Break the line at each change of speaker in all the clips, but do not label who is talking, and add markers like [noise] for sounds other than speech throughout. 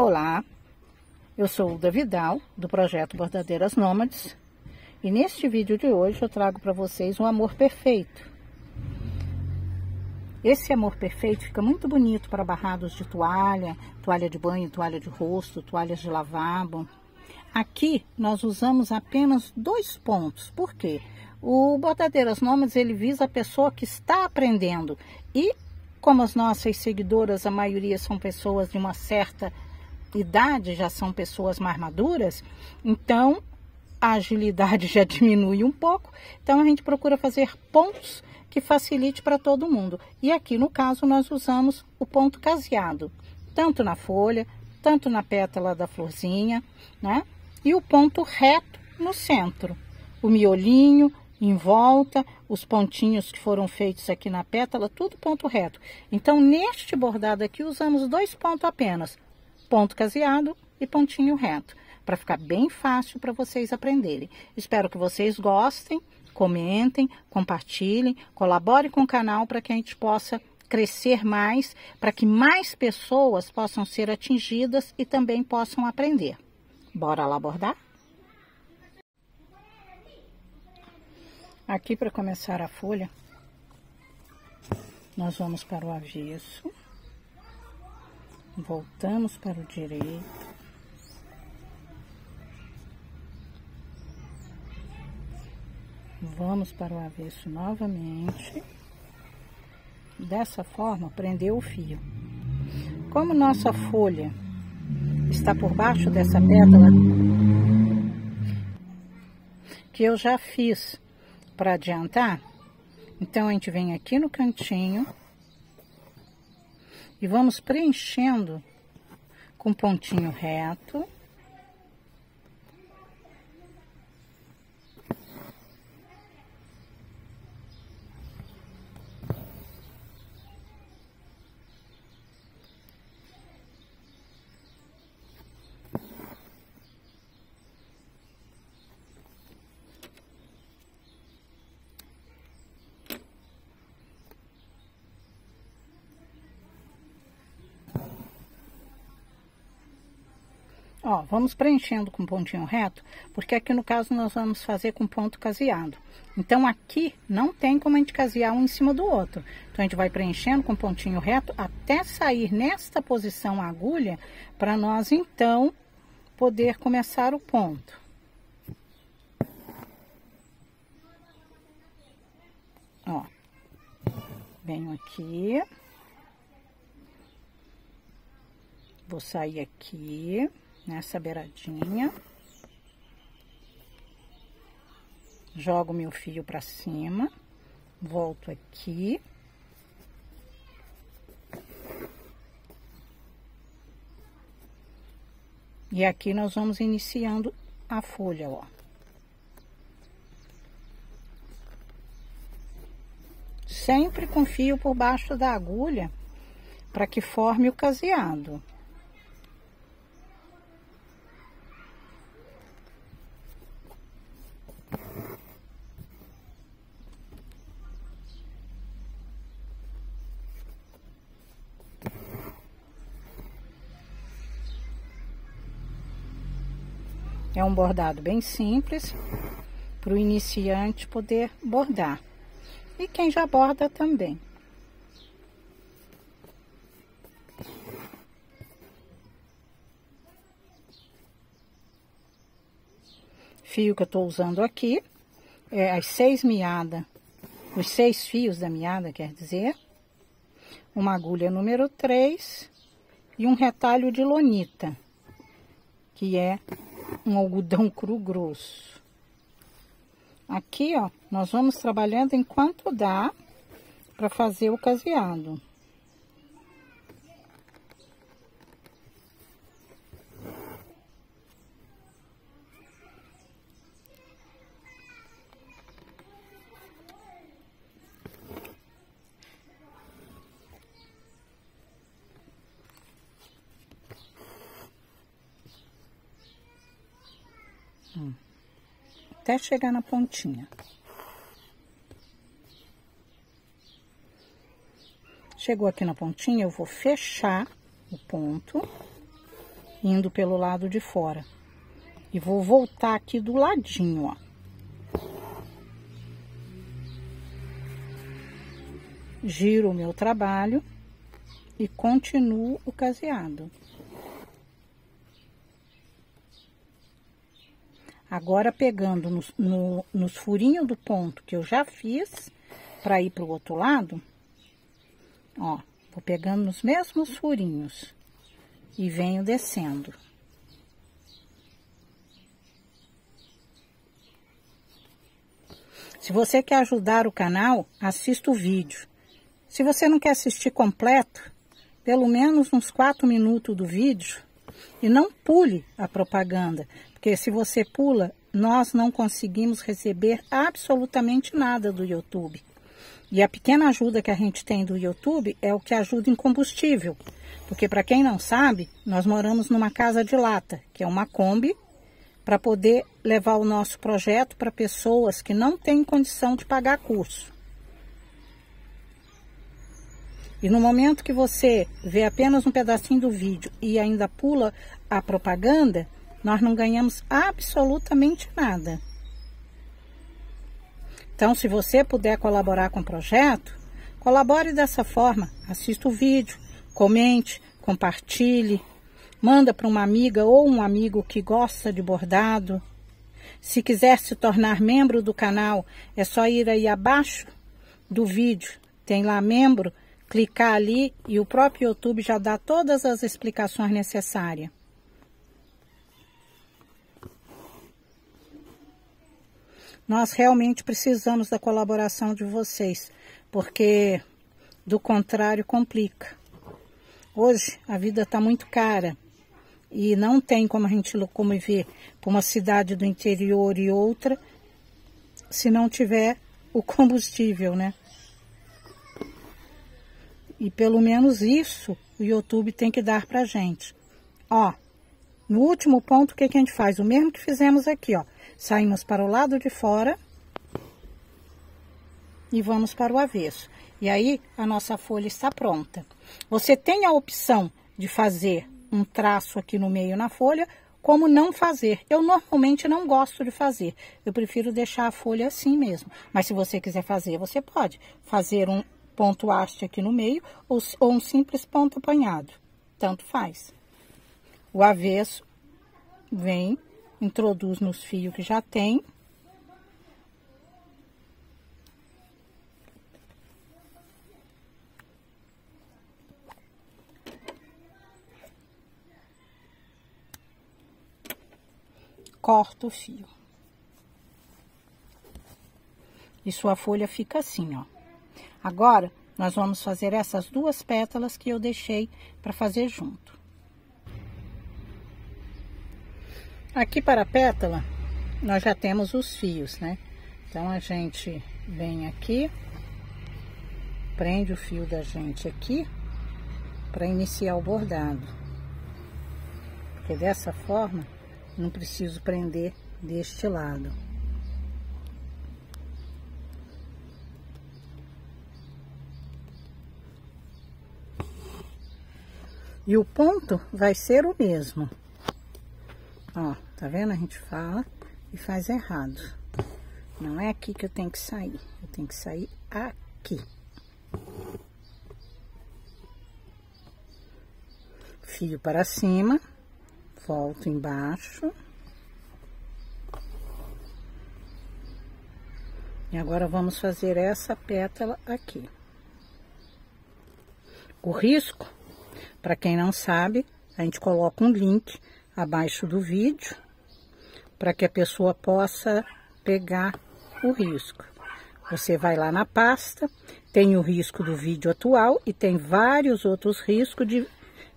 Olá, eu sou Uda Vidal, do projeto Bordadeiras Nômades, e neste vídeo de hoje eu trago para vocês um amor perfeito. Esse amor perfeito fica muito bonito para barrados de toalha, toalha de banho, toalha de rosto, toalhas de lavabo. Aqui nós usamos apenas dois pontos, por quê? O Bordadeiras Nômades ele visa a pessoa que está aprendendo e como as nossas seguidoras, a maioria são pessoas de uma certa já são pessoas mais maduras, então a agilidade [laughs] já diminui um pouco. Então a gente procura fazer pontos que facilite para todo mundo. E aqui no caso nós usamos o ponto caseado, tanto na folha, tanto na pétala da florzinha, né? E o ponto reto no centro. O miolinho em volta, os pontinhos que foram feitos aqui na pétala, tudo ponto reto. Então, neste bordado aqui, usamos dois pontos apenas, ponto caseado e pontinho reto, para ficar bem fácil para vocês aprenderem. Espero que vocês gostem, comentem, compartilhem, colaborem com o canal para que a gente possa crescer mais, para que mais pessoas possam ser atingidas e também possam aprender. Bora lá bordar? Aqui para começar a folha, nós vamos para o avesso, voltamos para o direito, vamos para o avesso novamente, dessa forma prender o fio. Como nossa folha está por baixo dessa pétala, que eu já fiz para adiantar, então a gente vem aqui no cantinho e vamos preenchendo com pontinho reto. Ó, vamos preenchendo com pontinho reto, porque aqui no caso nós vamos fazer com ponto caseado. Então aqui não tem como a gente casear um em cima do outro. Então a gente vai preenchendo com pontinho reto até sair nesta posição a agulha, para nós então poder começar o ponto. Ó, venho aqui. Vou sair aqui nessa beiradinha. Jogo meu fio pra cima, volto aqui. E aqui nós vamos iniciando a folha, ó. Sempre com fio por baixo da agulha, para que forme o caseado. Um bordado bem simples, para o iniciante poder bordar. E quem já borda também. Fio que eu tô usando aqui, é as seis meadas, os seis fios da meada, quer dizer, uma agulha número 3 e um retalho de lonita, que é um algodão cru grosso. Aqui, ó, nós vamos trabalhando enquanto dá para fazer o caseado. Até chegar na pontinha. Chegou aqui na pontinha, eu vou fechar o ponto indo pelo lado de fora. E vou voltar aqui do ladinho, ó. Giro o meu trabalho e continuo o caseado. Agora pegando no, no, nos furinhos do ponto que eu já fiz, para ir para o outro lado, ó, vou pegando nos mesmos furinhos e venho descendo. Se você quer ajudar o canal, assista o vídeo. Se você não quer assistir completo, pelo menos uns 4 minutos do vídeo e não pule a propaganda, porque se você pula, nós não conseguimos receber absolutamente nada do YouTube. E a pequena ajuda que a gente tem do YouTube é o que ajuda em combustível. Porque para quem não sabe, nós moramos numa casa de lata, que é uma Kombi, para poder levar o nosso projeto para pessoas que não têm condição de pagar curso. E no momento que você vê apenas um pedacinho do vídeo e ainda pula a propaganda, nós não ganhamos absolutamente nada. Então, se você puder colaborar com o projeto, colabore dessa forma. Assista o vídeo, comente, compartilhe, manda para uma amiga ou um amigo que gosta de bordado. Se quiser se tornar membro do canal, é só ir aí abaixo do vídeo, tem lá membro, clicar ali e o próprio YouTube já dá todas as explicações necessárias. Nós realmente precisamos da colaboração de vocês, porque do contrário complica. Hoje a vida está muito cara e não tem como a gente locomover para uma cidade do interior e outra se não tiver o combustível, né? E pelo menos isso o YouTube tem que dar para gente. Ó, no último ponto, o que, que a gente faz? O mesmo que fizemos aqui, ó. Saímos para o lado de fora e vamos para o avesso. E aí a nossa folha está pronta. Você tem a opção de fazer um traço aqui no meio na folha, como não fazer. Eu normalmente não gosto de fazer. Eu prefiro deixar a folha assim mesmo. Mas se você quiser fazer, você pode fazer um ponto haste aqui no meio ou, ou um simples ponto apanhado. Tanto faz. O avesso vem introduz nos fios que já tem. Corta o fio. E sua folha fica assim, ó. Agora, nós vamos fazer essas duas pétalas que eu deixei para fazer junto. Aqui para a pétala, nós já temos os fios, né? Então, a gente vem aqui, prende o fio da gente aqui, para iniciar o bordado. Porque dessa forma, não preciso prender deste lado. E o ponto vai ser o mesmo. Ó, tá vendo? A gente fala e faz errado. Não é aqui que eu tenho que sair. Eu tenho que sair aqui. Fio para cima. Volto embaixo. E agora vamos fazer essa pétala aqui. O risco, para quem não sabe, a gente coloca um link abaixo do vídeo para que a pessoa possa pegar o risco. Você vai lá na pasta, tem o risco do vídeo atual e tem vários outros riscos de,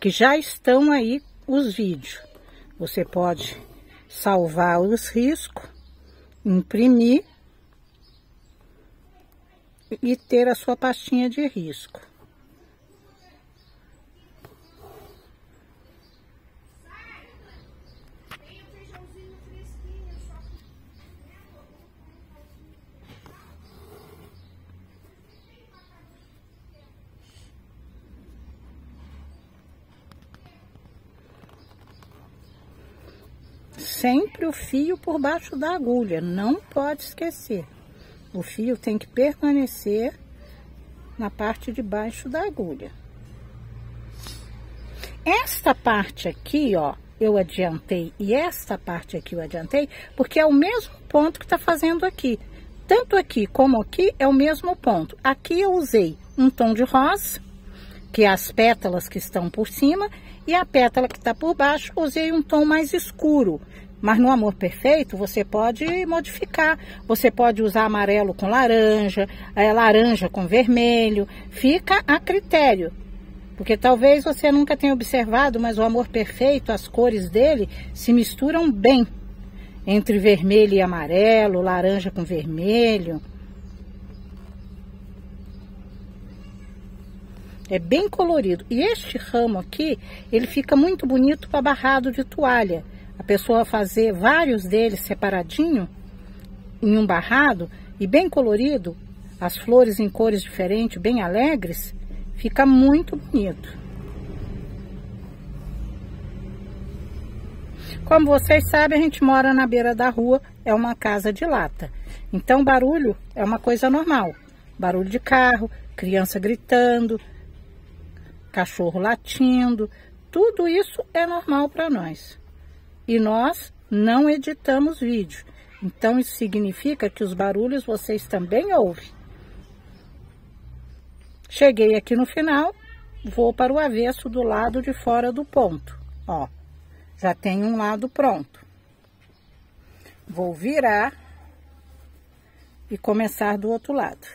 que já estão aí os vídeos. Você pode salvar os riscos, imprimir e ter a sua pastinha de risco. Sempre o fio por baixo da agulha, não pode esquecer. O fio tem que permanecer na parte de baixo da agulha. Esta parte aqui, ó, eu adiantei e esta parte aqui eu adiantei, porque é o mesmo ponto que tá fazendo aqui. Tanto aqui como aqui é o mesmo ponto. Aqui eu usei um tom de rosa, que é as pétalas que estão por cima, e a pétala que está por baixo, usei um tom mais escuro. Mas no amor perfeito, você pode modificar. Você pode usar amarelo com laranja, é, laranja com vermelho. Fica a critério. Porque talvez você nunca tenha observado, mas o amor perfeito, as cores dele se misturam bem. Entre vermelho e amarelo, laranja com vermelho. É bem colorido. E este ramo aqui, ele fica muito bonito para barrado de toalha. A pessoa fazer vários deles separadinho em um barrado e bem colorido, as flores em cores diferentes, bem alegres, fica muito bonito. Como vocês sabem, a gente mora na beira da rua, é uma casa de lata. Então, barulho é uma coisa normal. Barulho de carro, criança gritando, cachorro latindo, tudo isso é normal para nós. E nós não editamos vídeo. Então isso significa que os barulhos vocês também ouvem. Cheguei aqui no final, vou para o avesso do lado de fora do ponto. Ó, já tem um lado pronto. Vou virar e começar do outro lado.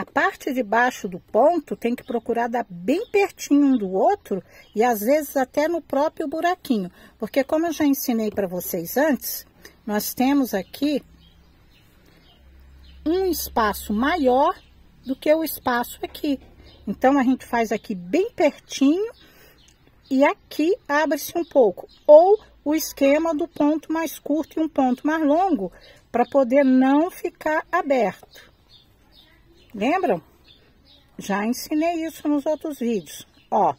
A parte de baixo do ponto tem que procurar dar bem pertinho um do outro e às vezes até no próprio buraquinho. Porque como eu já ensinei para vocês antes, nós temos aqui um espaço maior do que o espaço aqui. Então a gente faz aqui bem pertinho e aqui abre-se um pouco. Ou o esquema do ponto mais curto e um ponto mais longo para poder não ficar aberto. Lembram? Já ensinei isso nos outros vídeos. Ó,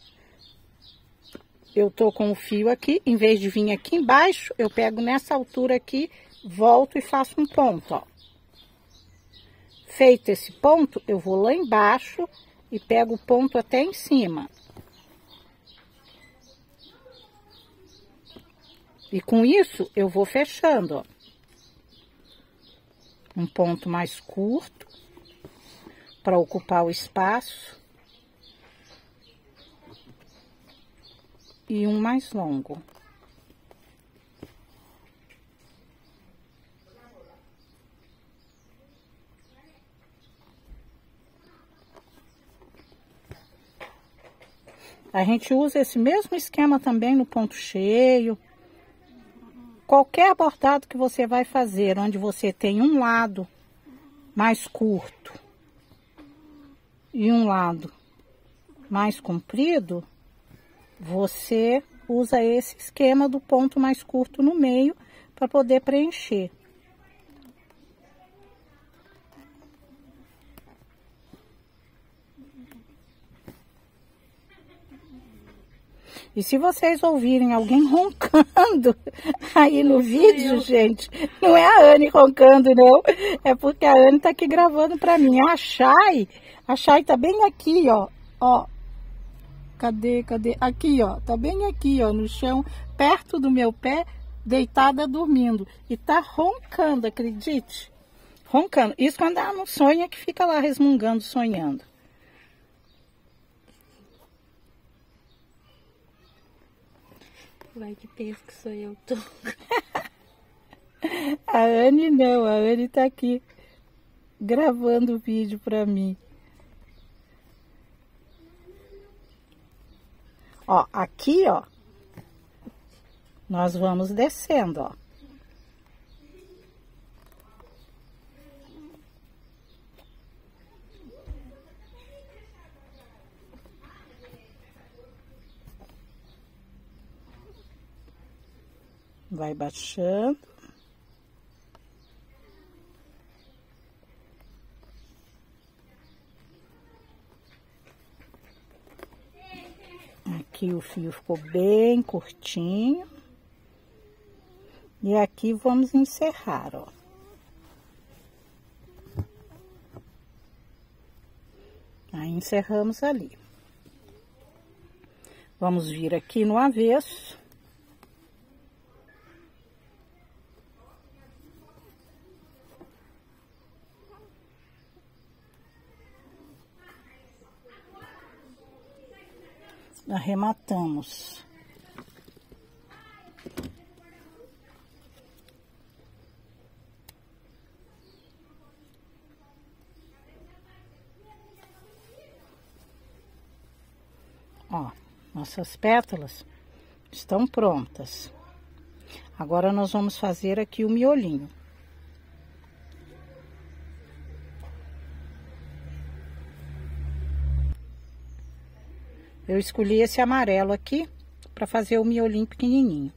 eu tô com o fio aqui, em vez de vir aqui embaixo, eu pego nessa altura aqui, volto e faço um ponto, ó. Feito esse ponto, eu vou lá embaixo e pego o ponto até em cima. E com isso, eu vou fechando, ó. Um ponto mais curto para ocupar o espaço. E um mais longo. A gente usa esse mesmo esquema também no ponto cheio. Qualquer bordado que você vai fazer, onde você tem um lado mais curto e um lado mais comprido, você usa esse esquema do ponto mais curto no meio para poder preencher. E se vocês ouvirem alguém [laughs] roncando aí no vídeo, gente, não é a Anne roncando, não. É porque a Anne tá aqui gravando para mim. A Chay a Chay tá bem aqui, ó. Ó. Cadê, cadê? Aqui, ó. Tá bem aqui, ó, no chão, perto do meu pé, deitada dormindo. E tá roncando, acredite? Roncando. Isso quando ela não sonha, que fica lá resmungando, sonhando.
Vai que pensa que sou eu, tô. [laughs]
a Anne não, a Anne tá aqui gravando o vídeo pra mim. Ó, aqui, ó, nós vamos descendo, ó. Vai baixando. Aqui o fio ficou bem curtinho. E aqui vamos encerrar, ó. Aí encerramos ali. Vamos vir aqui no avesso. Arrematamos. Ó, nossas pétalas estão prontas. Agora nós vamos fazer aqui o miolinho. Eu escolhi esse amarelo aqui para fazer o miolinho pequenininho.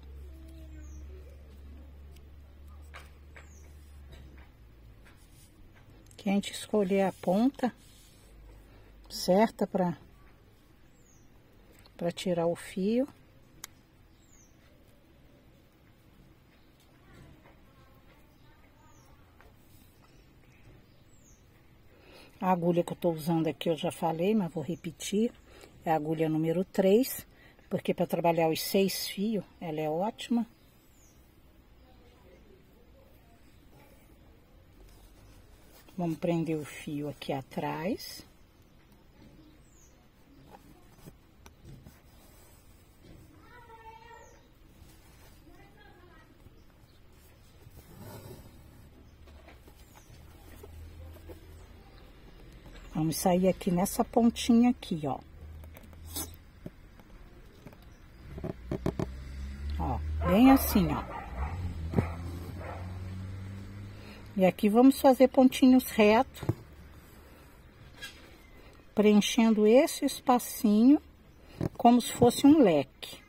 Que a gente escolher a ponta certa para para tirar o fio. A agulha que eu tô usando aqui eu já falei, mas vou repetir. É a agulha número 3, porque para trabalhar os seis fios, ela é ótima. Vamos prender o fio aqui atrás. Vamos sair aqui nessa pontinha aqui, ó. Ó, bem assim, ó. E aqui vamos fazer pontinhos retos. Preenchendo esse espacinho como se fosse um leque.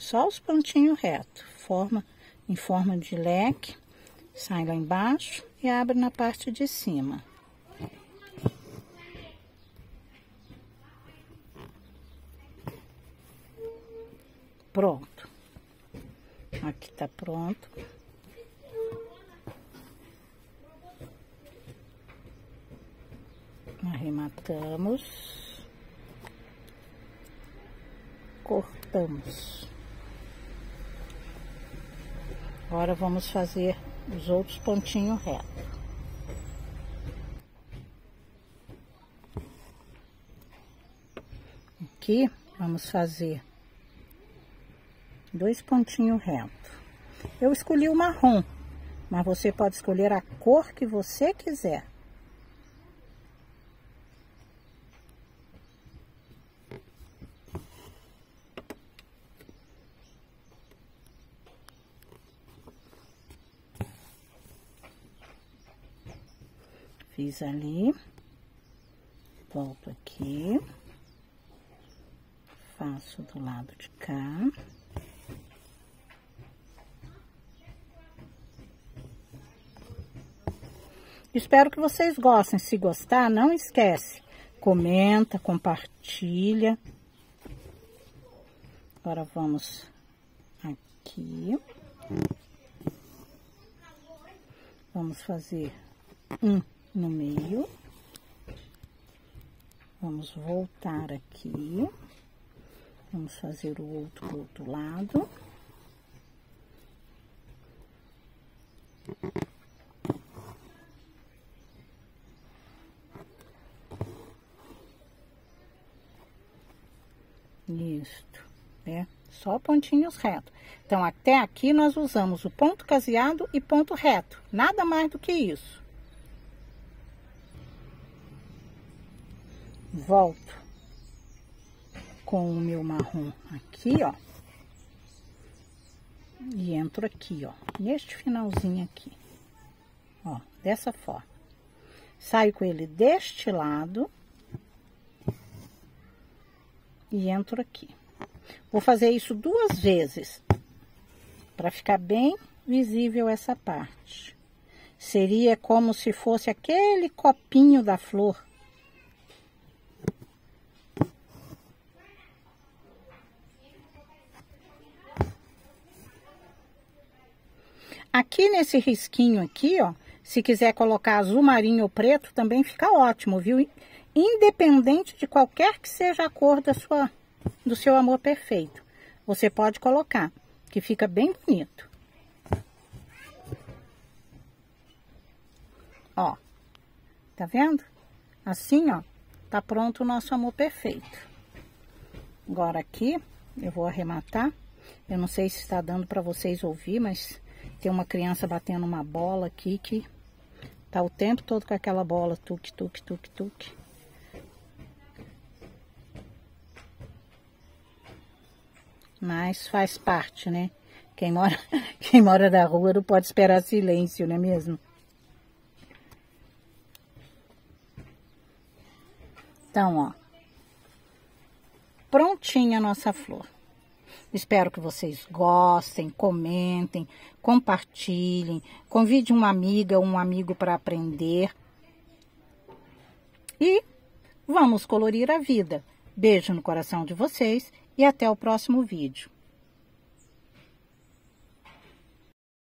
Só os pontinhos retos, forma em forma de leque, sai lá embaixo e abre na parte de cima. Pronto. Aqui tá pronto. Arrematamos. Cortamos. Agora vamos fazer os outros pontinhos retos. Aqui, vamos fazer dois pontinhos retos. Eu escolhi o marrom, mas você pode escolher a cor que você quiser. Fiz ali, volto aqui, faço do lado de cá. Espero que vocês gostem. Se gostar, não esquece, comenta, compartilha. Agora vamos aqui. Vamos fazer um no meio. Vamos voltar aqui. Vamos fazer o outro do outro lado. Isto, né? Só pontinhos retos. Então, até aqui nós usamos o ponto caseado e ponto reto. Nada mais do que isso. Volto. com o meu marrom aqui, ó. E entro aqui, ó, neste finalzinho aqui. Ó, dessa forma. Saio com ele deste lado. E entro aqui. Vou fazer isso duas vezes. Para ficar bem visível essa parte. Seria como se fosse aquele copinho da flor. Aqui nesse risquinho aqui, ó, se quiser colocar azul marinho ou preto, também fica ótimo, viu? Independente de qualquer que seja a cor da sua, do seu amor perfeito. Você pode colocar, que fica bem bonito. Ó, tá vendo? Assim, ó, tá pronto o nosso amor perfeito. Agora aqui, eu vou arrematar. Eu não sei se está dando para vocês ouvir, mas tem uma criança batendo uma bola aqui que tá o tempo todo com aquela bola, tuque, tuque, tuque, tuque. Mas faz parte, né? Quem mora, [laughs] quem mora da rua não pode esperar silêncio, não é mesmo? Então, ó. Prontinha a nossa flor. Espero que vocês gostem, comentem, compartilhem, convide uma amiga ou um amigo para aprender. E vamos colorir a vida. Beijo no coração de vocês e até o próximo vídeo.